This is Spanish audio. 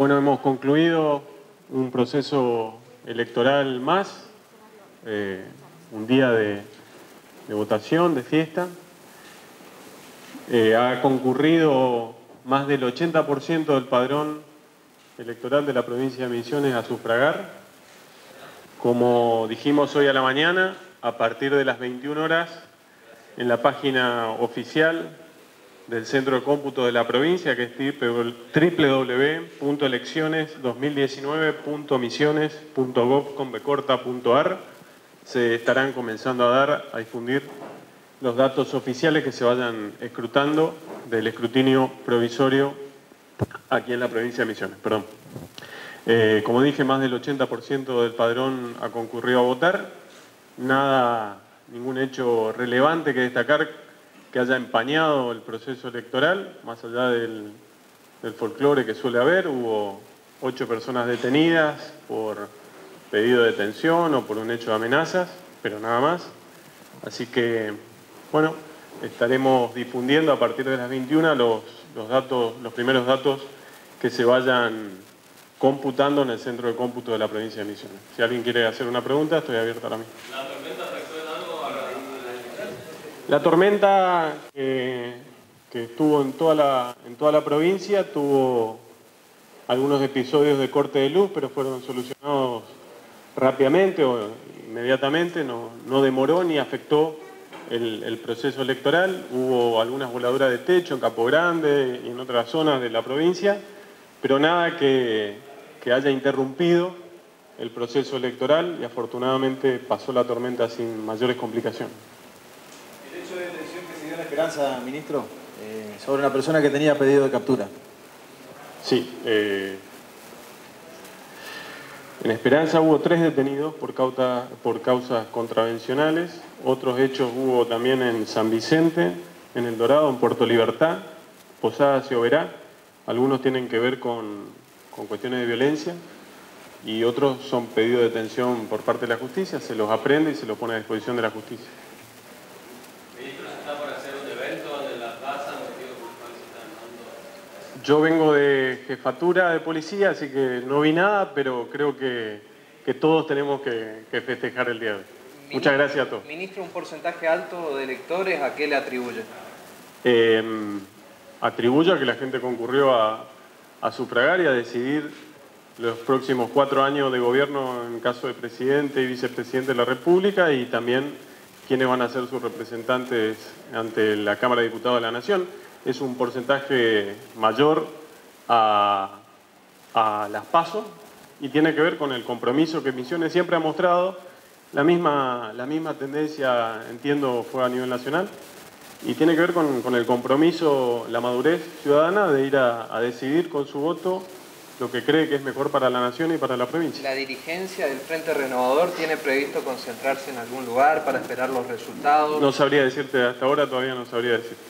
Bueno, hemos concluido un proceso electoral más, eh, un día de, votación, de fiesta. Eh, ha concurrido más del 80% del padrón electoral de la provincia de Misiones a sufragar. Como dijimos hoy a la mañana, a partir de las 21 horas, en la página oficial del Centro de Cómputo de la provincia, que es www.elecciones2019.misiones.gov.ar. Se estarán comenzando a dar, a difundir los datos oficiales que se vayan escrutando del escrutinio provisorio aquí en la provincia de Misiones. Perdón. Eh, como dije, más del 80% del padrón ha concurrido a votar. Nada, ningún hecho relevante que destacar que haya empañado el proceso electoral, más allá del, folclore que suele haber. Hubo ocho personas detenidas por pedido de detención o por un hecho de amenazas, pero nada más. Así que, bueno, estaremos difundiendo a partir de las 21 los, los, datos, los primeros datos que se vayan computando en el centro de cómputo de la provincia de Misiones. Si alguien quiere hacer una pregunta, estoy abierta a la misma. La tormenta que, estuvo en toda, la, en toda la provincia tuvo algunos episodios de corte de luz, pero fueron solucionados rápidamente o inmediatamente, no, demoró ni afectó el, proceso electoral. Hubo algunas voladuras de techo en Capo Grande y en otras zonas de la provincia, pero nada que, que haya interrumpido el proceso electoral y afortunadamente pasó la tormenta sin mayores complicaciones ministro, eh, sobre una persona que tenía pedido de captura. Sí. Eh, en Esperanza hubo tres detenidos por, por causas contravencionales. Otros hechos hubo también en San Vicente, en El Dorado, en Puerto Libertad, Posadas y Oberá. Algunos tienen que ver con, con cuestiones de violencia y otros son pedidos de detención por parte de la justicia. Se los aprende y se los pone a disposición de la justicia. Yo vengo de jefatura de policía, así que no vi nada, pero creo que, todos tenemos que, festejar el día de hoy. Muchas gracias a todos. Ministro, ¿un porcentaje alto de electores a qué le atribuye? Atribuyo a que la gente concurrió a, sufragar y a decidir los próximos cuatro años de gobierno en caso de presidente y vicepresidente de la República y también quiénes van a ser sus representantes ante la Cámara de Diputados de la Nación es un porcentaje mayor a, las pasos y tiene que ver con el compromiso que Misiones siempre ha mostrado. La misma, la misma tendencia, entiendo, fue a nivel nacional y tiene que ver con, el compromiso, la madurez ciudadana de ir a, decidir con su voto lo que cree que es mejor para la nación y para la provincia. ¿La dirigencia del Frente Renovador tiene previsto concentrarse en algún lugar para esperar los resultados? No sabría decirte, hasta ahora todavía no sabría decirte.